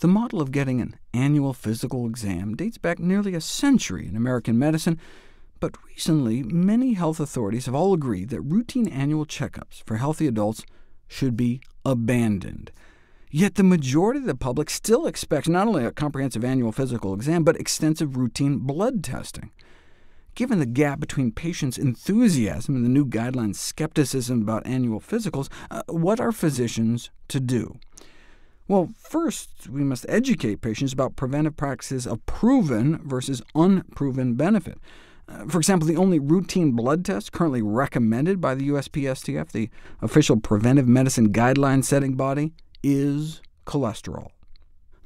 The model of getting an annual physical exam dates back nearly a century in American medicine, but recently many health authorities have all agreed that routine annual checkups for healthy adults should be abandoned. Yet the majority of the public still expects not only a comprehensive annual physical exam, but extensive routine blood testing. Given the gap between patients' enthusiasm and the new guidelines' skepticism about annual physicals, uh, what are physicians to do? Well, first, we must educate patients about preventive practices of proven versus unproven benefit. Uh, for example, the only routine blood test currently recommended by the USPSTF, the official preventive medicine guideline-setting body, is cholesterol.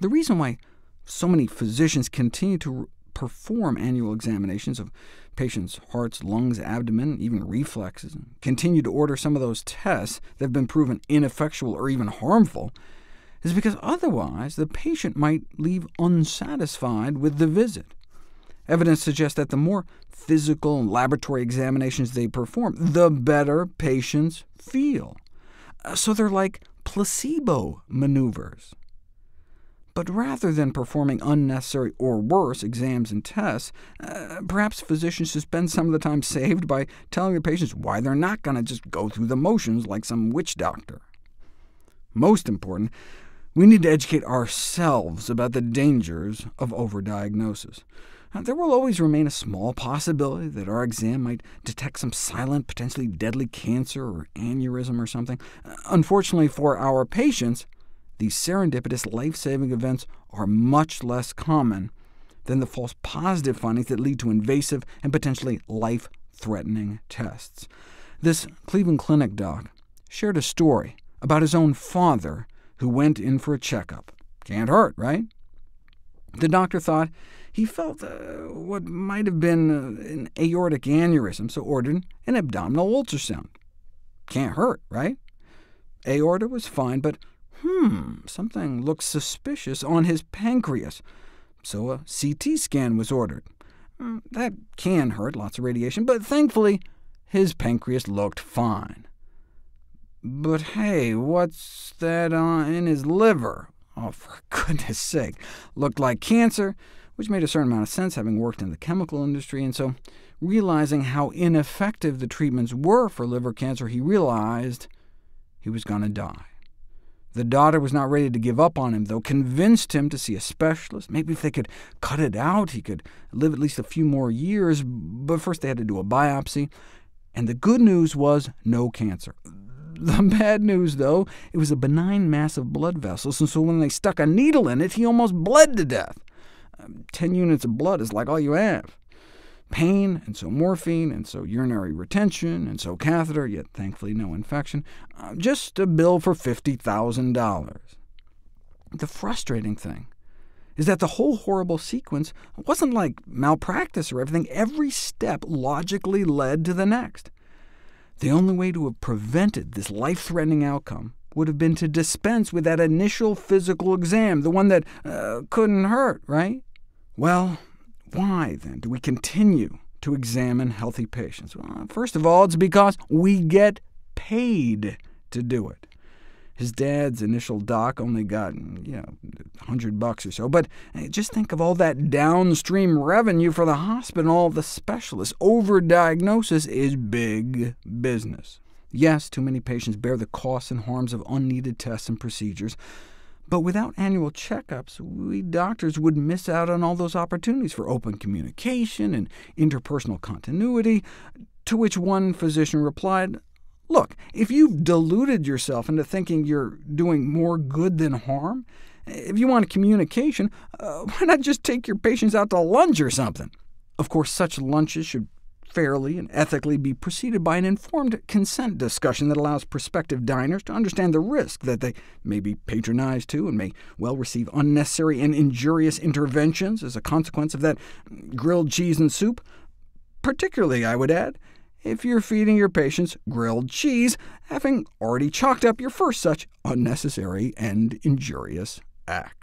The reason why so many physicians continue to perform annual examinations of patients' hearts, lungs, abdomen, even reflexes, and continue to order some of those tests that have been proven ineffectual or even harmful, is because otherwise the patient might leave unsatisfied with the visit. Evidence suggests that the more physical and laboratory examinations they perform, the better patients feel. So they're like placebo maneuvers. But rather than performing unnecessary or worse exams and tests, uh, perhaps physicians should spend some of the time saved by telling their patients why they're not going to just go through the motions like some witch doctor. Most important, we need to educate ourselves about the dangers of overdiagnosis. Now, there will always remain a small possibility that our exam might detect some silent, potentially deadly cancer or aneurysm or something. Unfortunately for our patients, these serendipitous life-saving events are much less common than the false positive findings that lead to invasive and potentially life-threatening tests. This Cleveland Clinic doc shared a story about his own father who went in for a checkup. Can't hurt, right? The doctor thought he felt uh, what might have been uh, an aortic aneurysm, so ordered an abdominal ultrasound. Can't hurt, right? Aorta was fine, but hmm, something looked suspicious on his pancreas, so a CT scan was ordered. Hmm, that can hurt, lots of radiation, but thankfully his pancreas looked fine. But hey, what's that uh, in his liver? Oh, for goodness sake. Looked like cancer, which made a certain amount of sense having worked in the chemical industry, and so realizing how ineffective the treatments were for liver cancer, he realized he was going to die. The daughter was not ready to give up on him, though, convinced him to see a specialist. Maybe if they could cut it out, he could live at least a few more years, but first they had to do a biopsy. And the good news was no cancer. The bad news, though, it was a benign mass of blood vessels, and so when they stuck a needle in it, he almost bled to death. Um, 10 units of blood is like all you have. Pain, and so morphine, and so urinary retention, and so catheter, yet thankfully no infection. Uh, just a bill for $50,000. The frustrating thing is that the whole horrible sequence wasn't like malpractice or everything. Every step logically led to the next. The only way to have prevented this life-threatening outcome would have been to dispense with that initial physical exam, the one that uh, couldn't hurt, right? Well, why, then, do we continue to examine healthy patients? Well, first of all, it's because we get paid to do it. His dad's initial doc only got you know, 100 bucks or so, but just think of all that downstream revenue for the hospital all the specialists. Overdiagnosis is big business. Yes, too many patients bear the costs and harms of unneeded tests and procedures, but without annual checkups, we doctors would miss out on all those opportunities for open communication and interpersonal continuity, to which one physician replied, Look, if you've deluded yourself into thinking you're doing more good than harm, if you want communication, uh, why not just take your patients out to lunch or something? Of course, such lunches should fairly and ethically be preceded by an informed consent discussion that allows prospective diners to understand the risk that they may be patronized to and may well receive unnecessary and injurious interventions as a consequence of that grilled cheese and soup. Particularly, I would add, if you're feeding your patients grilled cheese, having already chalked up your first such unnecessary and injurious act.